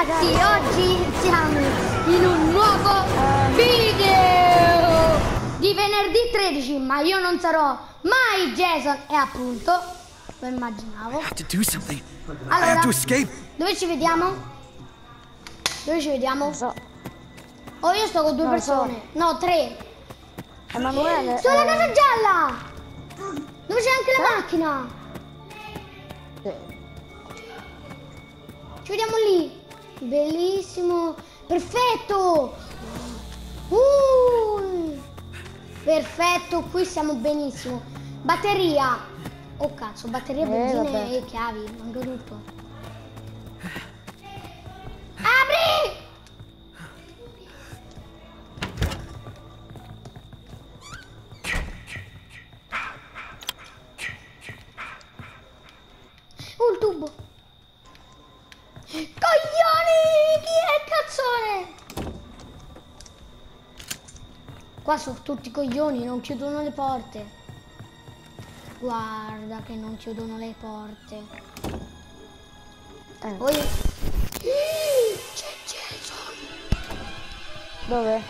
ragazzi, oggi siamo in un nuovo video di venerdì 13, ma io non sarò mai Jason e appunto, lo immaginavo. Allora, dove ci vediamo? Dove ci vediamo? Oh, io sto con due persone. No, tre. Emanuele. Sulla eh, casa gialla! Dove c'è anche la macchina? sì. Ci vediamo lì. Bellissimo. Perfetto. Uh, perfetto, qui siamo benissimo. Batteria. Oh cazzo, batteria, Eh, benzina vabbè. e chiavi. Manca tutto. Apri! Oh, il tubo. Coglioni! Chi è il cazzone? Qua sono tutti coglioni, non chiudono le porte. Guarda che non chiudono le porte. Eh, Poi... C'è Jason! Dove?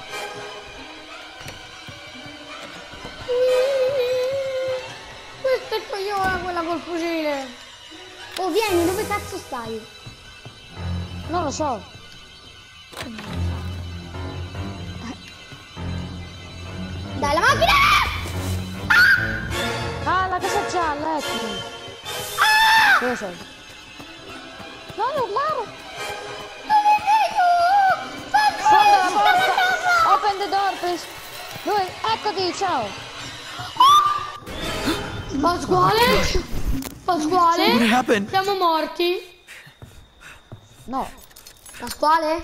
Questa è cogliona, quella col fucile. Oh, vieni, dove cazzo stai? Non lo so. Dai, la macchina! Ah, la casa gialla, eccomi. Dove sei? Non urlare. Dove sei tu? La porta. Open the door, please. Dove? Eccoti, ciao. Pasquale? What Pasquale? happened? Siamo morti? Pasquale?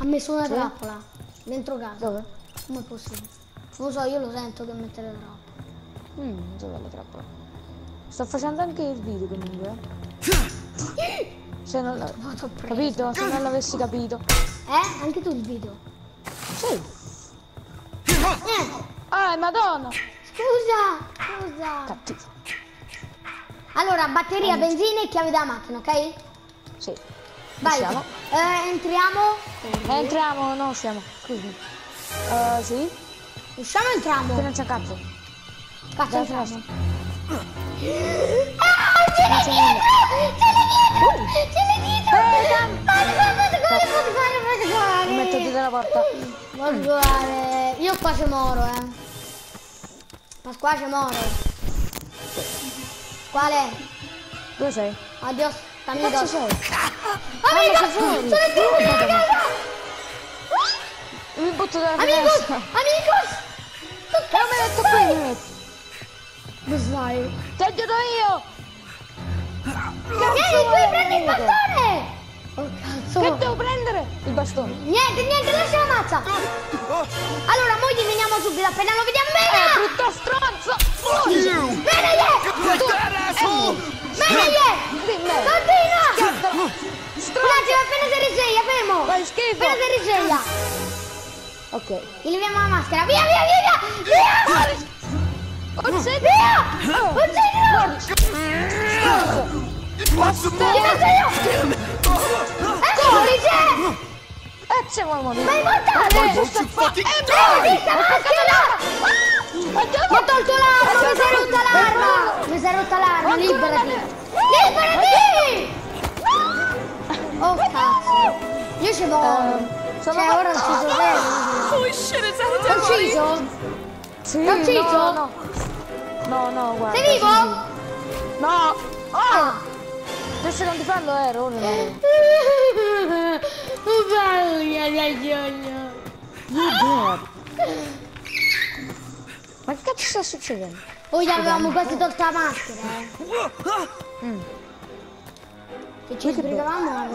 Ha messo una trappola dentro casa. Dove? Come è possibile? Non lo so, io lo sento che mette le trappole. Mm, dove la trappola? Sto facendo anche il video comunque. eh. Se non la... Vado preso. Capito? Se non l'avessi capito. Eh? Anche tu il video? Sì. Eh, Ah, madonna. scusa, scusa. Cattivo. Allora, batteria, benzina e chiave della macchina, ok? Vai. Siamo. Eh, entriamo. Eh, entriamo, no, siamo. Scusami. Uh, sì? Usciamo o Qui entriamo? non c'è cazzo. Cazzo, entriamo. Ah, ce c'è dietro! Ce l'hai dietro! Ce l'hai dietro! Eh, fate fate fate fate fate Mi metto dietro la porta. Pasquale, io qua ci moro, eh. Pasquale ci moro. Quale? Dove sei? Che amico. cazzo sei? Amico, sei fuori. sono la casa! Mi butto dalla Amigos, finestra. amigos! Tu Non mi metto qui, mi metto. Dove stai? Ti aiuto io! Vieni qui, prendi il bastone! Oh cazzo! Che devo prendere? Il bastone. Niente, niente, lascia la mazza! Allora, mo gli veniamo subito, appena lo vediamo Eh, bene! brutto stronzo! You! Like that, asshole! Venegli! Dimmi! Continua! Stronzo! Grazie, appena si risveglia, fermo! Fai schifo! Appena si risveglia! Ok. Gli leviamo la maschera, via, via, via, via! Via! Uccidi! Via! Uccidilo! The Ti faccio io! È codice! Eh, c'è vuoi morire? Ma è mortale! Eh, die! questa maschera! Mi ha tolto l'arma, mi si è rotta l'arma! Mi si è rotta l'arma, liberati! Liberati! Oh cazzo! Io ci sono Cioè, ora ho ucciso vero! Holy shit, is that a L'ho ucciso? Sì, L'ho ucciso? no, no. No, guarda. Sei vivo? No! Oh! Ah! Due secondi fa lo ero, ora Ma che cazzo sta succedendo? Oh, gli avevamo quasi tolto la maschera, eh! Mm. Che ci sbrigavamo.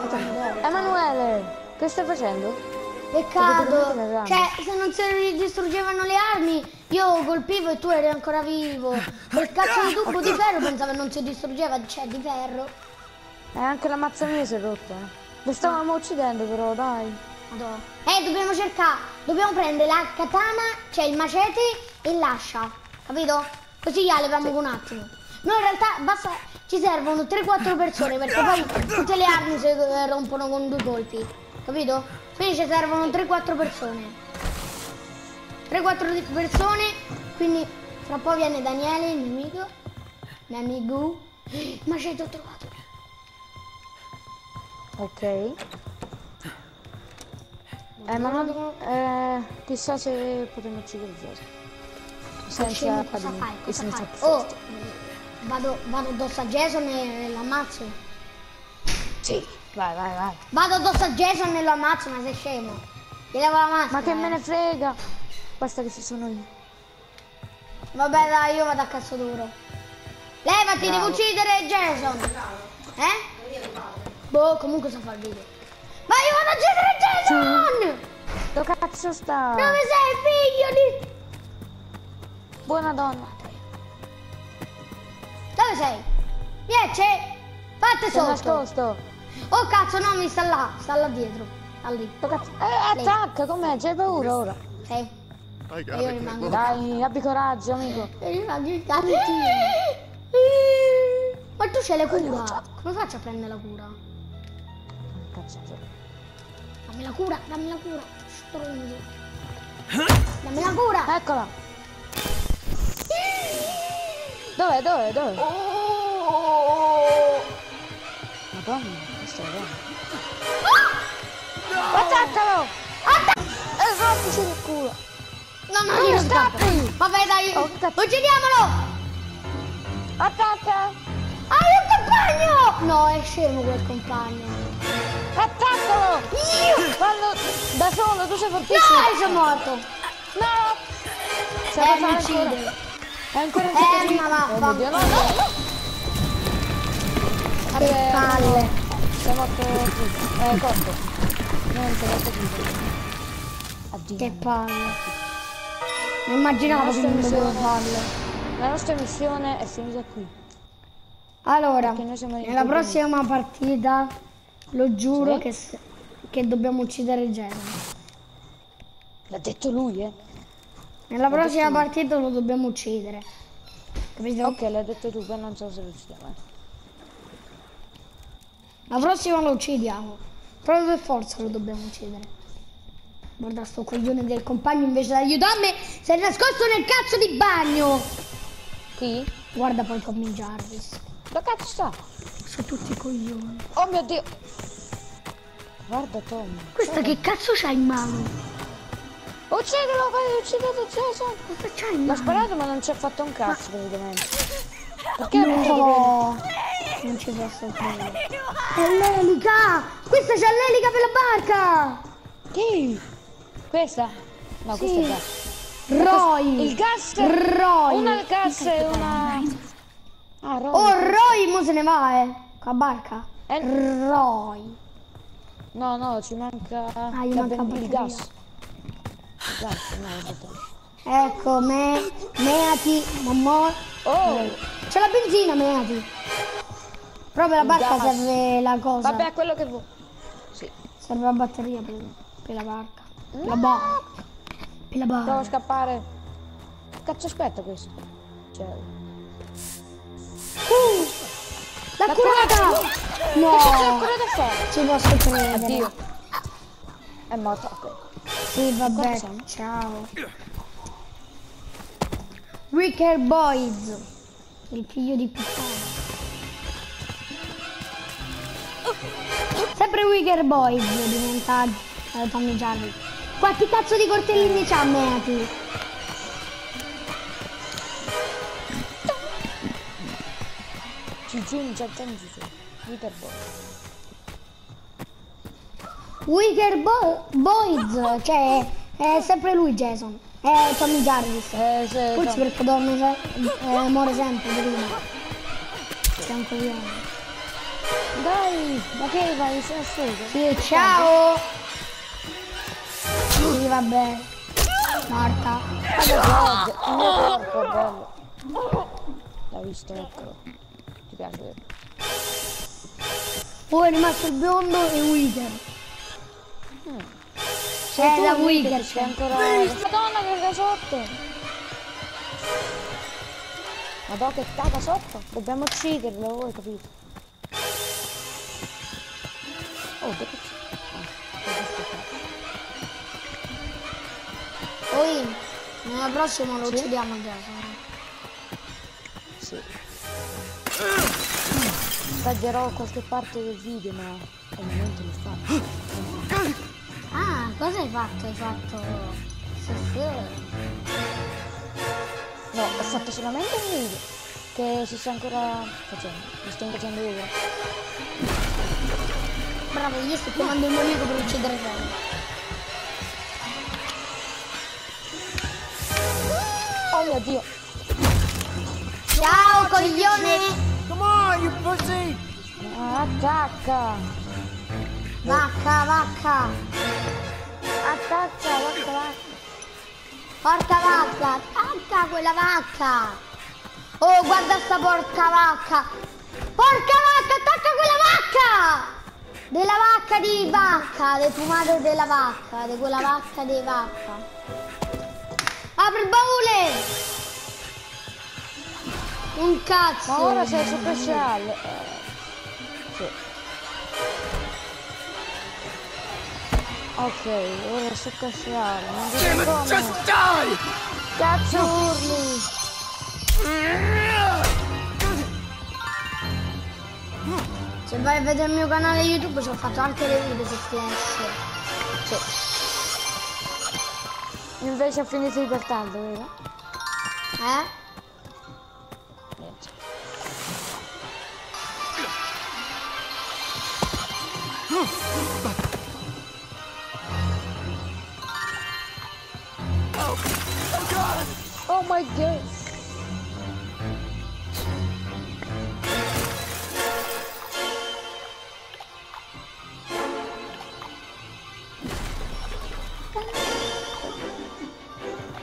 Emanuele, che stai facendo? Peccato, cioè se non si distruggevano le armi io colpivo e tu eri ancora vivo. Quel cazzo di tubo di ferro pensavo non si distruggeva, cioè di ferro. E anche la mazza mia si è rotta. eh. Lo stavamo uccidendo però, dai. Madonna. Eh, dobbiamo cercare, dobbiamo prendere la katana, cioè il macete e l'ascia, capito? Così la leviamo con un attimo. No, in realtà basta, ci servono 3-4 persone perché poi tutte le armi si rompono con due colpi. Capito? Quindi ci servono 3-4 persone. 3-4 di- persone, quindi fra poco viene Daniele, il mio amico. Mio amico. Ma c'è tutto trovato. Ok. Eh, ma non... Eh, chissà se potremmo uccidere Gesù. Senza cosa padroni fai? e senza fai? Oh, vado, vado addosso a Jason e l'ammazzo. Sì, vai, vai, vai. Vado addosso a Jason e lo ammazzo, ma sei scemo. Gli levo la maschera. Ma che me eh. ne frega? Basta che ci sono io. Vabbè dai, io vado a cazzo duro. Levati, devo Bravo. uccidere Jason. Eh? Boh, comunque so far video. Ma io vado a Jason! Dove cazzo sta? Dove sei, figlio di... Buona donna. Dove sei? Viece! Fate Sono sotto! nascosto. Oh cazzo, no, mi sta là, sta là dietro. Sta lì. Dove cazzo? Eh, attacca, com'è? C'hai paura ora? Sì. Io rimango-. Dai, abbi coraggio, amico. E io in cazzo. Ma tu c'hai le cura. Come faccio a prendere la cura? Cazzo. Dammi la cura, dammi la cura. Stronzo. Dammi la cura. Eccola. Dov'è, dov'è, dov'è? Madonna, questo è bello. Attaccalo! E rompici il culo. No, no, Non io scappi. Vabbè, dai. Oh. Uccidiamolo. Attacca! Hai un compagno. No, è scemo quel compagno. Attaccalo! Fallo da solo, tu sei fortissimo. No, sono morto. No! Ce Eh, mi uccide. È ancora in Eh, ma va, Oh Dio, no, no, no! Che Eh, palle. Sei morto qui. Eh, corto. Non sei morto qui. Addio. Che palle. Non immaginavo che non dovevo farlo. La nostra missione è finita qui. Allora, nella prossima partita lo giuro Sì? che, che dobbiamo uccidere Jason. L'ha detto lui, eh? Nella prossima partita lo dobbiamo uccidere. Capito? Ok, l'hai detto tu, poi non so se lo uccidiamo. eh. La prossima lo uccidiamo. Proprio per forza lo dobbiamo uccidere. Guarda sto coglione del compagno invece di aiutarmi si è nascosto nel cazzo di bagno. Chi? Guarda poi Tommy Jarvis. Dove cazzo sta? Sono tutti coglioni. Oh mio Dio! Guarda Tom. Questa che cazzo c'ha in mano? Uccidilo, vai, uccidete Jason! Cosa c'ha in L'ho mano? sparato ma non ci ha fatto un cazzo praticamente. Perché l'ho fatto No, non ci posso credere. È l'elica! Questa c'ha l'elica per la barca! Chi? Questa? No, Sì. questa è. Roy! Il gas? Roy! Una al gas e una... Ah, Roy. Oh, Roy mo se ne va, eh! Con la barca. Eh? Roy! No, no, ci manca... Ah, gli manca il gas. Gas, no. Ecco, me, meati, mamma. Oh! C'è la benzina, meati. Proprio la barca gas. serve la cosa. Vabbè, quello che vuoi. Sì. Serve la batteria per, per la barca. Per la barca. Per la Devo barca. scappare. Cazzo aspetta questo. Cioè... Uh, l'ha curata! Che cazzo è No, ancora da fare? ci posso credere. Addio. È morto, ok. Sì, vabbè, siamo? ciao. Wicker Boys, il figlio di puttana. Sempre Wicker Boys diventa eh, Tommy Jarvis. Quanti cazzo di coltellini c'ha Meati? Cicciuni, ciacciani, cicciuni. Hyperboy. Wicker Bo- Boys, cioè è sempre lui Jason. È Tommy Jarvis. Eh, se... Forse perché dorme se- eh, muore sempre prima. C'è un coglione. Dai, ma che vai? Sei assurdo? Sì, ciao! Sì, vabbè. Morta. Guarda, George, il mio corpo è bello. L'hai visto, eccolo. Piace? Poi è rimasto il biondo e Wicker. Sei Eh, la Wicker. sei ancora... Madonna, che casotto! Madò che caga sotto. Dobbiamo ucciderlo, voi capito? Oh, dove c'è? Ah. Poi, nella prossima lo Sì? uccidiamo il gas. Sì. Taglierò qualche parte del video, ma al momento l'ho fatto. Ah, cosa hai fatto? Hai fatto... Sì, sì. No, ho fatto solamente un video che si sta ancora facendo. Mi sto facendo io. Bravo, io sto chiamando il mio amico per uccidere Freddy. Oh mio dio! Ciao, coglione! Come on, you pussy! Ah, Attacca! Vacca, vacca! Attacca, vacca, vacca! Porca vacca! Attacca quella vacca! Oh, guarda sta porca vacca! Porca vacca, attacca quella vacca! Della vacca di vacca, del fumato della vacca, di quella vacca di vacca. Apri il baule! Un cazzo! Ma ora sei super speciale! Eh, sì. Ok, ora è super speciale, non vedo come! just die! Cazzo urli! Se vai a vedere il mio canale YouTube ci ho fatto anche dei video su Flash. Sì. Invece ho finito di pertardo, vero? Eh? Oh my god!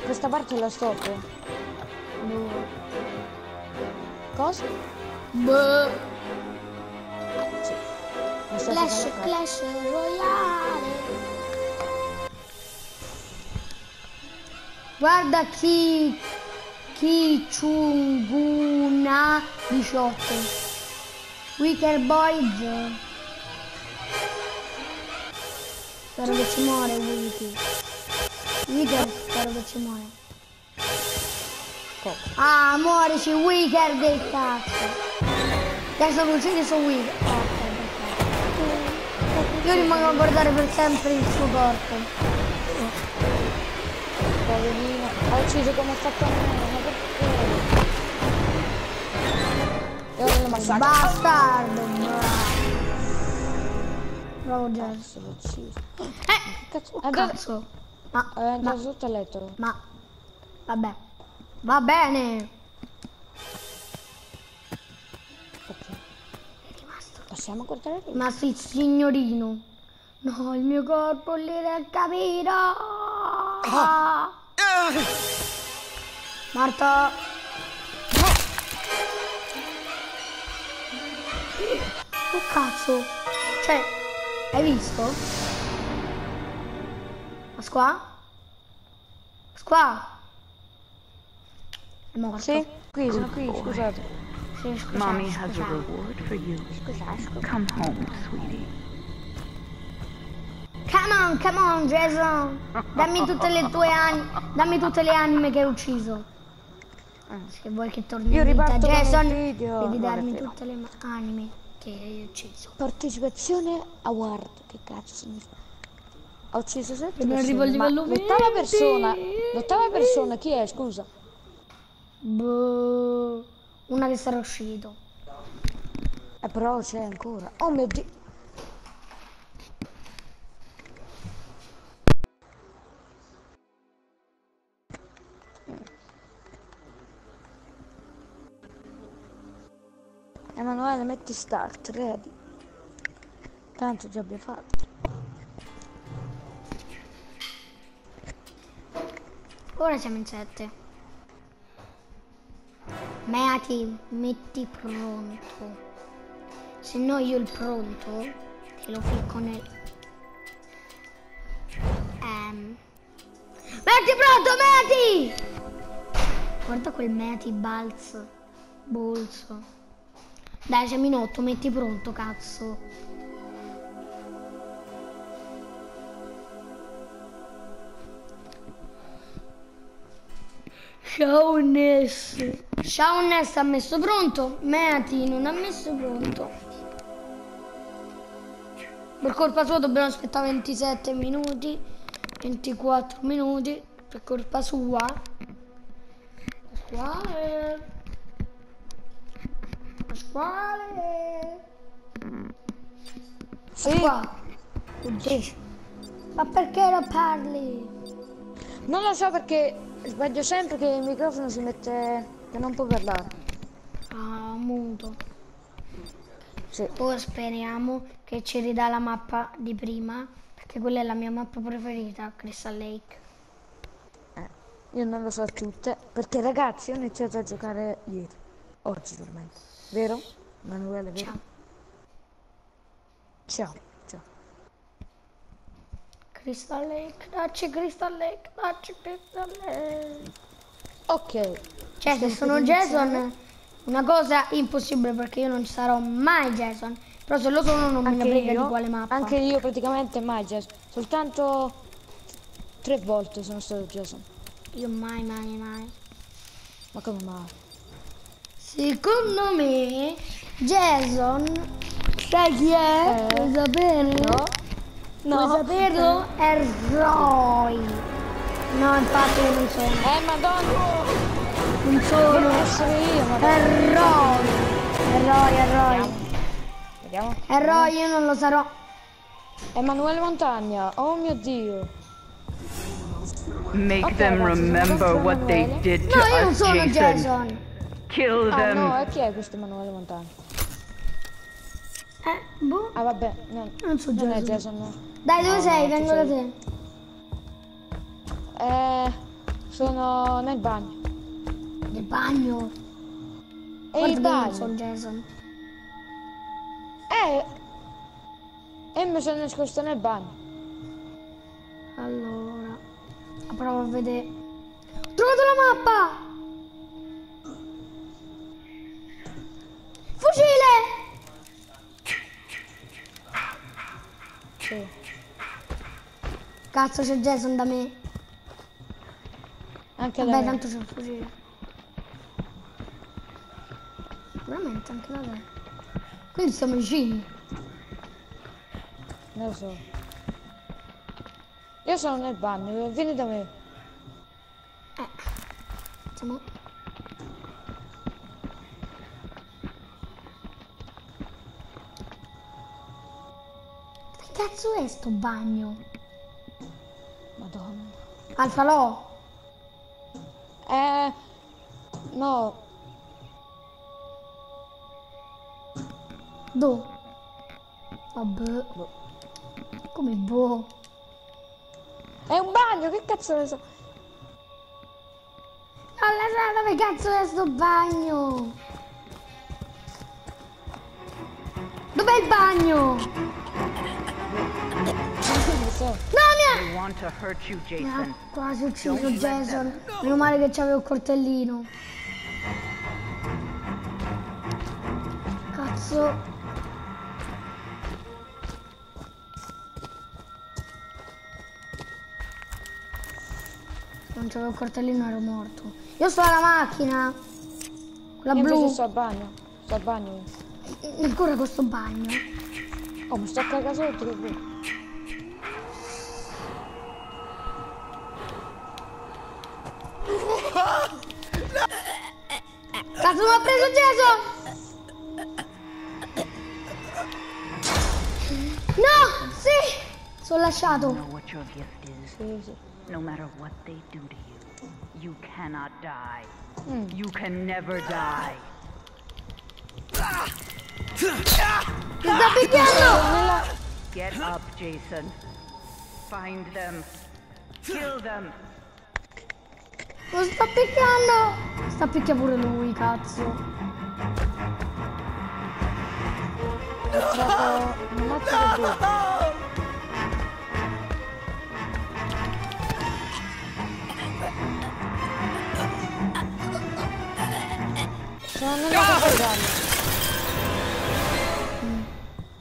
Questa parte la stop. Cosa? Boh. Clash. Clash Royale. Guarda chi chi Chunguna 18. Wicker Boys. Spero che ci muore Wiki. Wicker spero che ci muore. Ah, muorici Wicker del cazzo. Adesso lo uccidi su Wicker. Io rimango a guardare per sempre il suo corpo. Poverino. Ha ucciso come ha fatto a me, ma perché? E ora lo massacro. Bastardo, bravo. Cazzo, l'ho ucciso. Eh, Cazzo, oh, cazzo. Ma, è andato sotto il letto. ma, vabbè. Va bene. Possiamo guardare lì? Ma sì, signorino. No, il mio corpo lì del capito. Ah. Marta. Oh cazzo. Cioè, hai visto? Ma qua? Qua? È morto. Sì, qui, sono qui, scusate. Mommy has a reward for you. Come home, sweetie. Come on, come on, Jason. Dammi tutte le tue anime. Dammi tutte le anime che hai ucciso. Se vuoi che torni Io in vita, Jason, video. devi darmi tutte le anime che hai ucciso. Partecipazione award, che cazzo significa? Ho ucciso sette Non arrivo persone, al livello l'ottava 20. persona, l'ottava persona chi è, scusa? Boh, una che sarà uscito. Eh però c'è ancora. Oh mio dio. Emanuele metti start, ready. Tanto già abbiamo fatto. Ora siamo in sette. Meati, metti pronto. Se no io il pronto te lo ficco nel... Ehm. Metti pronto, Metti! Guarda quel Metti balz. Bolso. Dai, c'è minotto, metti pronto, cazzo. Ciao Ness. Ciao Ness ha messo pronto. Mati non ha messo pronto. Per colpa sua dobbiamo aspettare 27 minuti. 24 minuti. Per colpa sua. Pasquale. Pasquale. Sì. Oddio. Ma perché non parli? Non lo so perché sbaglio sempre che il microfono si mette che non può parlare. Ah, muto. Sì. Ora speriamo che ci ridà la mappa di prima, perché quella è la mia mappa preferita, Crystal Lake. Eh, io non lo so tutte, perché ragazzi ho iniziato a giocare ieri, oggi ormai, vero? Emanuele, vero? Ciao. Ciao. Crystal Lake, dacci Crystal Lake, dacci Crystal Lake. Ok, Cioè, se sono Jason, una cosa impossibile perché io non sarò mai Jason. Però se lo sono non me ne anche frega io, di quale mappa. anche io praticamente mai Jason, soltanto tre volte sono stato Jason, Io mai, mai, mai. ma come mai? Secondo me, Jason, sai chi è? Eh. Vuoi sapere? No? Vuoi saperlo? È Roy. No, infatti io non sono. Eh madonna, Non sono. devo essere io, ma È Roy. È Roy, è Roy. vediamo. È Roy, io non lo sarò. Emanuele Montagna, oh mio dio. Make Okay, them ragazzi, sono remember what they did to No, io non sono Jason. Jason. Kill Ah them. no, e chi è questo Emanuele Montagna? Eh, boh. Ah vabbè, no, Non so non è Jason. Jason. no. Dai, dove No, sei? no, Vengo da te. Eh, sono nel bagno. Nel bagno. E il bagno? sono Jason. Eh, e mi sono nascosto nel bagno. Allora, provo a vedere. Ho trovato la mappa! Fucile! Sì. Cazzo, c'è Jason da me. Anche da Vabbè, me. tanto c'è il fucile. Veramente, anche da te. Quindi siamo vicini. Non lo so. Io sono nel bagno, vieni da me. Siamo... Che cazzo è sto bagno? Madonna. Al falò? Eh, no, Dove? Vabbè. Come boh? è un bagno, che cazzo ne so? Non la so dove cazzo è sto bagno? Dov'è il bagno? Mi They want to hurt you, ha... Mi ha Jason. quasi ucciso Jason. Meno male che c'avevo il coltellino. Cazzo. Se non c'avevo il coltellino ero morto. Io sto alla macchina. Quella Io blu. sto al bagno. Sto al bagno. Ancora questo bagno. Oh, mi sto a cagare sotto che vuoi. Ha preso Jason! No! Sì! Sono lasciato. Know what your gift is. Sì, sì. No matter what they do to you, you cannot die. Mm. You can never die. Mi sta picchiando! Get up, Jason. Find them. Kill them. Lo sta picchiando! Sta picchiando pure lui, cazzo. Di blu. Sono nella tirarlo.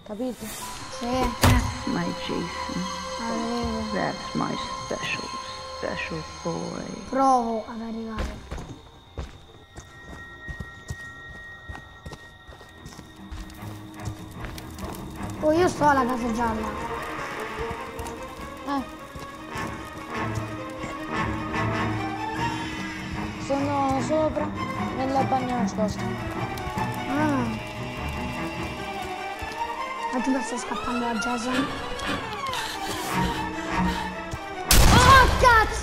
Capito? Sì, That's my Jason. arrivo. That's my special, special boy. Provo ad arrivare. Oh, io sto alla casa gialla. Eh. Sono sopra nella bagna nascosta. Ah. Ma tu sta scappando a Jason?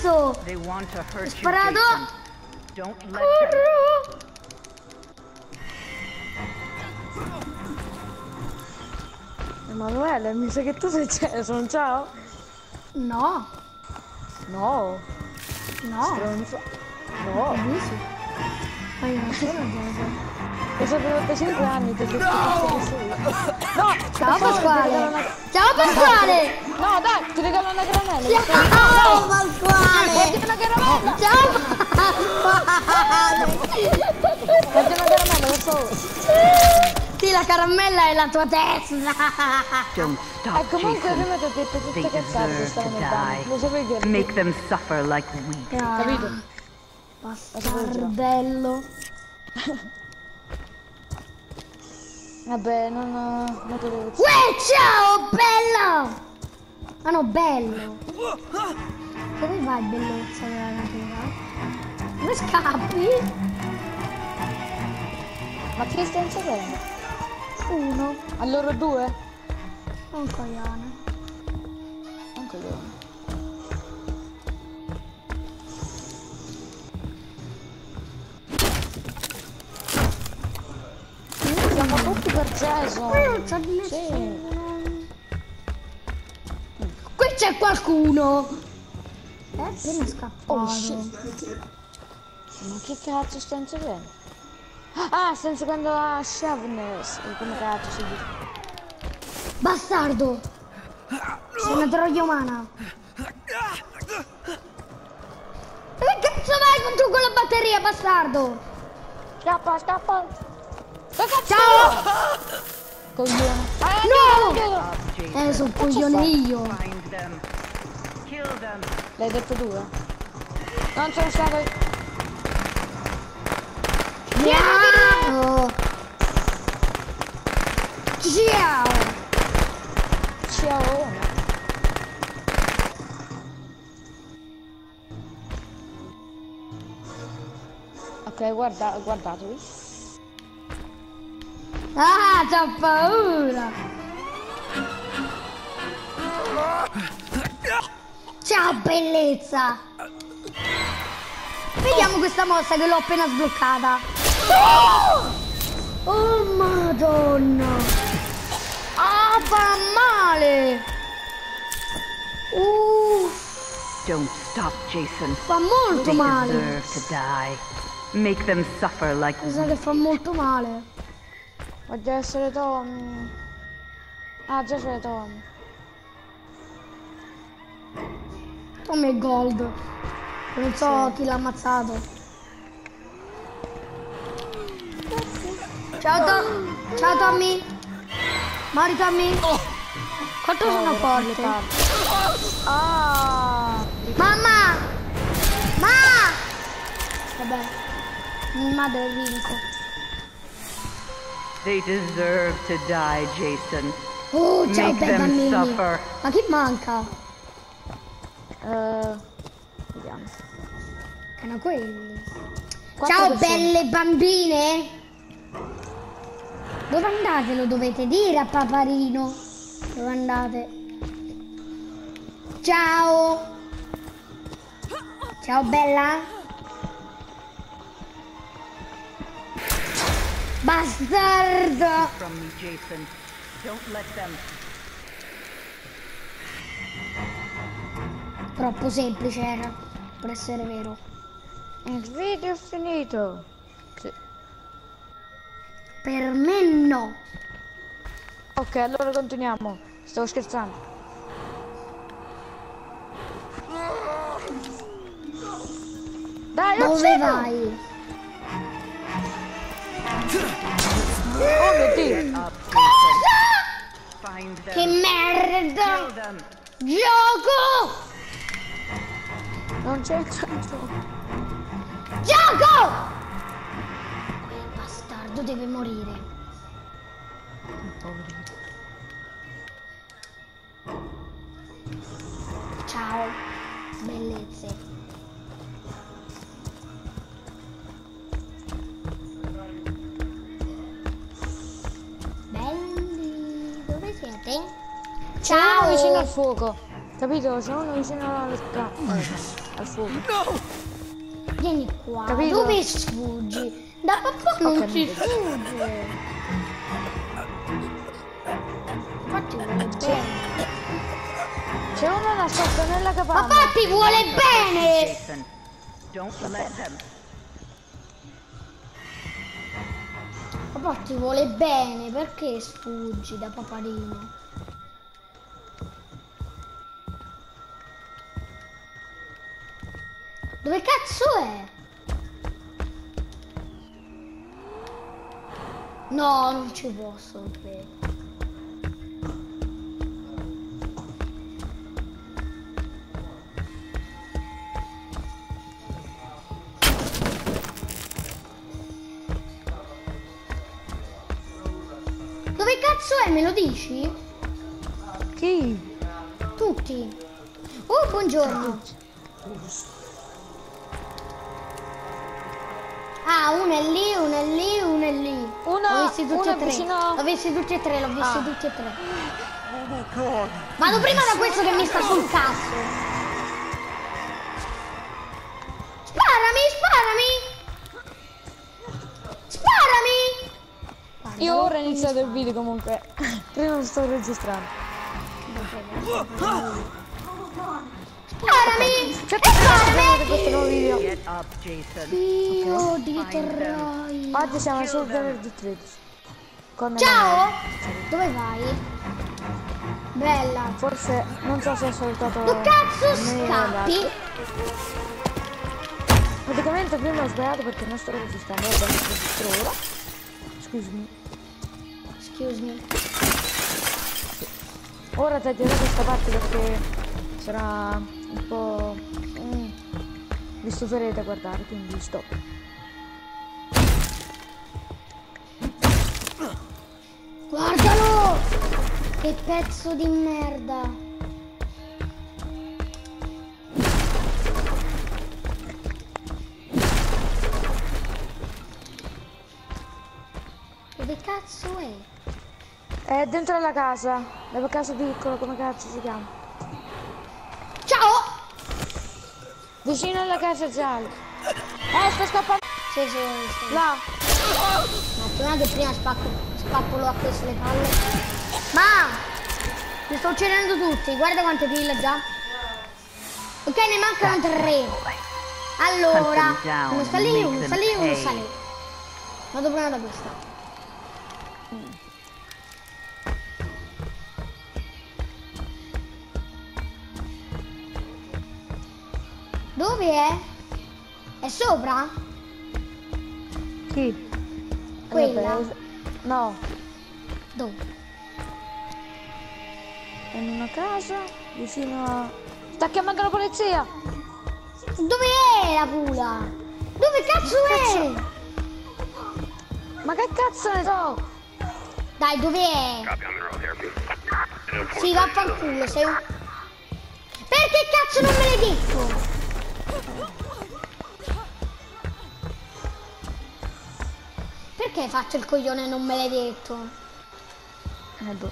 Cazzo! They want to hurt you, Sparato! Jason. Don't let them. Corro! Emanuele, mi sa che tu sei Jason, ciao? No, No, no, stronzo. No, dici? Ma io non sono Jason. ho saputo 5 anni, ti ho detto che sei No, Ciao Pasquale! Ciao Pasquale! No, dai, ti regalo una caramella. Ciao Pasquale! Porti una caramella! Ciao Pasquale! Porti una caramella, per favore. Sì, la caramella è la tua testa! Don't stop, Eh, comunque Jason. prima ti ho detto tutte cazzate stavano bagno. Lo sapevi che die. Make them suffer like we. Capito? Bastardello. Vabbè, non, non potevo... Uè, ciao, bello! Ah no, bello. Dove vai, bellezza della natura? Dove scappi? Ma che stai inseguendo? Uno. A loro due? Un coglione. Un coglione. Siamo tutti per Jason. Qui non c'è nessuno. Sì. C'è qualcuno. È appena scappato. Oh, shit. Ma che cazzo stai inseguendo? Ah, stai inseguendo la Shavness. O come cazzo si dice? Bastardo. Sei una droglia umana. Dove cazzo vai tu con la batteria, bastardo? Scappa, scappa. Ciao! Coglione. No! Stop, Jason. Eh, sono coglione io. L'hai detto tu, eh? Non sono stato io. Ciao! Ciao! Ciao. Ok, guarda, guardatevi. Ah, c'ho paura! Ciao bellezza! Vediamo questa mossa che l'ho appena sbloccata. Oh madonna! Ah, fa male! Uh, Don't stop, Jason. fa molto They male! deserve to die. Make them suffer like Mi sa che fa molto male. Voglio essere Tommy. Ah, già c'è Tommy. Come gold. Non so chi l'ha ammazzato. Ciao Tom. Ciao Tommy. Mori Tommy. Quanto sono forte? Ah! Mamma! Ma! Vabbè. Madre vinco. They deserve to die, Jason. Oh, ciao Make them bambini. suffer. Ma chi manca? Eh, vediamo. Erano quelli. Quante Ciao persone? belle bambine. Dove andate? Lo dovete dire a Paparino. Dove andate? Ciao. Ciao bella. Bastardo. From me, Jason. Don't let them. Troppo semplice era per essere vero. Il video è finito. Sì. Per me no. Ok, allora continuiamo. Stavo scherzando. Dai, Dove vai? Oh mio Dio! Find Che merda! Gioco! Non c'entra il gioco. Gioco! Quel bastardo deve morire. Ciao, bellezze. Belli, dove siete? C'è uno vicino al Ciao! fuoco. Capito? C'è uno vicino al, ca- eh, al fuoco. Vieni qua, Capito? dove sfuggi? Da papà non Ok, si non vedo. fugge. Infatti vuole bene. C'è uno nascosto nella capanna. Papà ti vuole bene! Papà ti vuole bene, perché sfuggi da paparino? No, non ci posso credere. Dove cazzo è? Me lo dici? Chi? Tutti. Oh, buongiorno. Ah, uno è lì, uno è lì, uno è lì. Uno- L'ho visti tutti uno e tre. vicino- L'ho visti tutti e tre, l'ho visti Ah. tutti e tre. Oh God. Vado prima da questo che mi sta sul cazzo. Sparami, sparami. Sparami. Io ora ho iniziato il video comunque. Prima non sto registrando. Sparami. Questo sparami. nuovo video. Get up, Jason. Dio di Find them. terrai. Oggi siamo sul venerdì 13. Con Ciao! Dove vai? Bella. Forse non so se ho salutato. Tu cazzo me scappi? Praticamente prima ho sbagliato perché non sto registrando. Vabbè, non registro ora. Scusi. Excuse me. Ora taglierò questa parte perché sarà un po'. mm, vi stuferete a guardare, quindi stop. Guardalo! Che pezzo di merda. Dove cazzo è? È dentro la casa. La casa piccola, come cazzo si chiama? Ciao! Vicino alla casa gialla. Eh, sta scappando. Sì, sì, sì. Là. Un attimo che prima spacco, spappolo a questo le palle. Ma! Mi sto uccidendo tutti, guarda quante kill già. Ok, ne mancano tre. Allora, uno sta lì, uno sta lì, uno sta lì. Vado prima da questa. Dove è? È sopra? Chi? Eh, Quella. No, Dove? è in una casa vicino a... Sta chiamando la polizia! Dove è la pula? Dove cazzo è? Ma che cazzo ne so? Dai, dove è? Sì, vaffanculo, sei un... Perché cazzo non me l'hai detto? Perché faccio il coglione e non me l'hai detto? Eh, boh.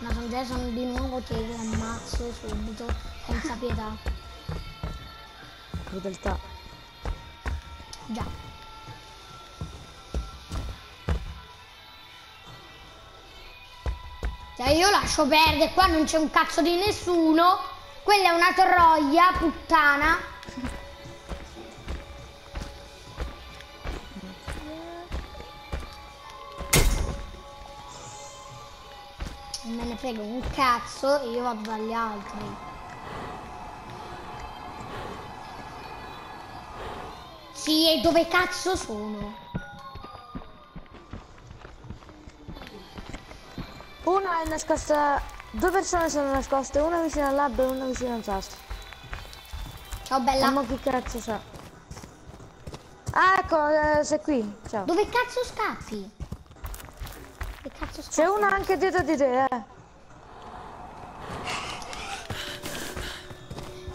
Ma sono già sono di nuovo ti ammazzo subito, senza pietà. Crudeltà. Già. Cioè io lascio perdere, qua non c'è un cazzo di nessuno. Quella è una troia, puttana. me ne frega un cazzo e io vado dagli altri. Sì e dove cazzo sono? Una è nascosta due persone sono nascoste una vicino al labbro e una vicino al sasso. ciao bella. Ma che cazzo sa? Ah, ecco eh, sei qui ciao. Dove cazzo scappi? C'è una anche dietro di te, eh.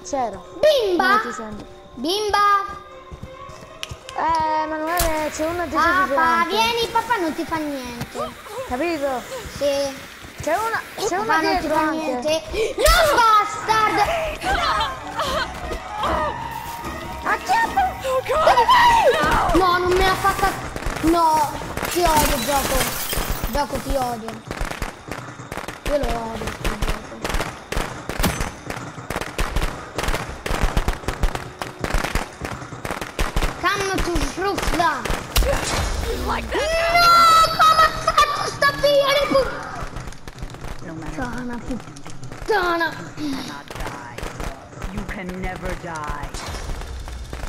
C'era. Bimba! Non. Bimba! Eh, Emanuele, c'è una dietro di te. Papà, vieni, papà non ti fa niente. Capito? Sì. C'è una, c'è una Papà non dietro anche. niente. No, bastard! Acchiappa! No, non me l'ha fatta. No, ti odio gioco. Gioco ti odio. Io lo odio sto gioco. Come to frutta. No, come ha fatto sta figlia di puttana, puttana. You can never die.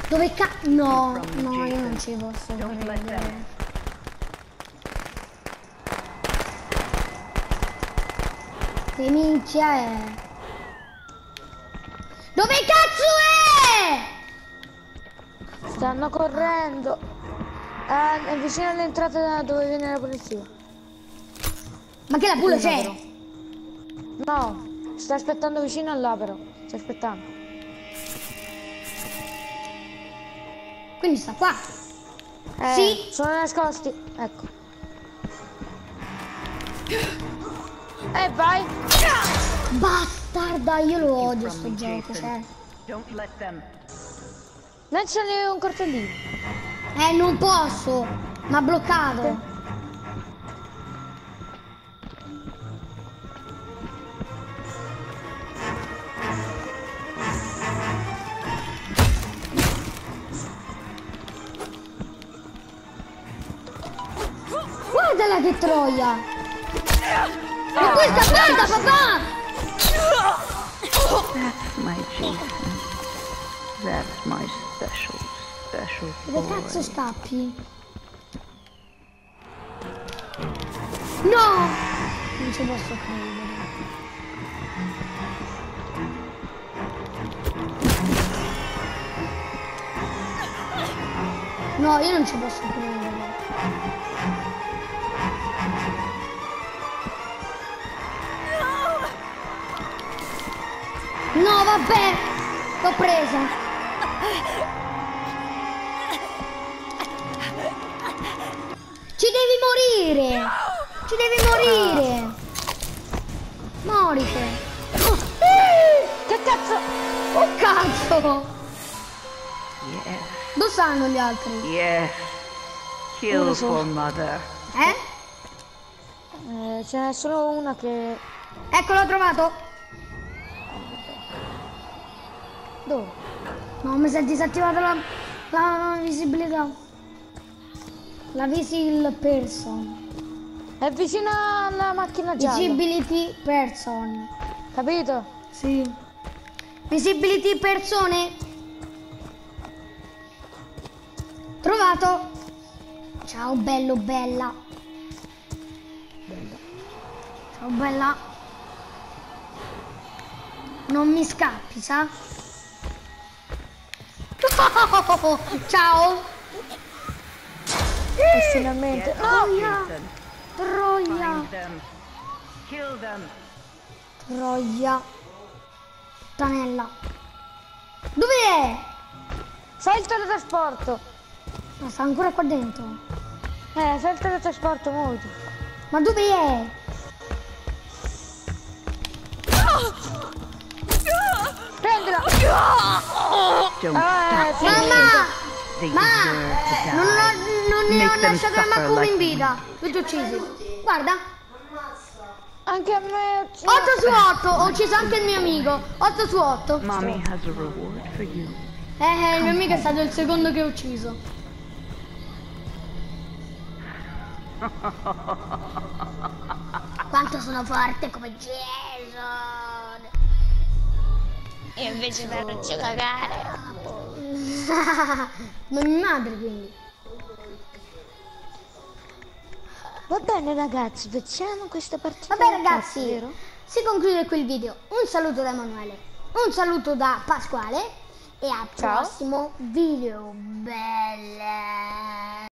Dove ca... No, no, io non ci posso credere. Che minchia è? Dove cazzo è? Stanno correndo. Eh, è vicino all'entrata da dove viene la polizia. Ma che la pure c'è? No, sta aspettando vicino però. Sta aspettando. Quindi sta qua. Eh, Sì. Sono nascosti. Ecco. E vai. Bastarda, io lo odio sto gioco, cioè. Jason. Don't let them. Lanciali un coltellino. Eh, non posso. Ma bloccato. Guardala che troia! Questa guarda papà! That's my Jason. That's my special, special Dove cazzo scappi? No! Non ci posso credere. No, io non ci posso credere. Vabbè! L'ho presa! Ci devi morire! Ci devi morire! Morite! Che cazzo? Oh cazzo! Yes, Dove stanno gli altri? yes. Kill solo. for mother. Eh? Eh, ce n'è solo una che... Ecco, l'ho trovato! Dove? No, mi si è disattivata la, la visibilità. La visil person. È vicino alla macchina gialla. Visibility person. Capito? Sì. Visibility persone. Trovato. Ciao bello bella. Ciao bella. Non mi scappi, sa? Ciao. E finalmente... Troia. Troia. Troia. Tanella. Dove è? Fai il teletrasporto. Ma sta ancora qua dentro. Eh, fai il teletrasporto molto. Ma dove Prendila. Don't Eh, sì. Mamma! They Ma deserve to non, die. ho- non ne ho Make them lasciato suffer manco uno like in vita. Tutti uccisi. Guarda. Anche a me... 8 su 8. Ho ucciso anche il mio amico. 8 su 8. Mommy has a reward for you. Eh, eh, il mio amico è stato il secondo che ho ucciso. Quanto sono forte come Jason. Io invece ci cagare. Ma mia madre quindi. Va bene ragazzi, facciamo questa partita. Vabbè a ragazzi, vero? si conclude qui il video. Un saluto da Emanuele, un saluto da Pasquale e al Ciao. prossimo video. Belle.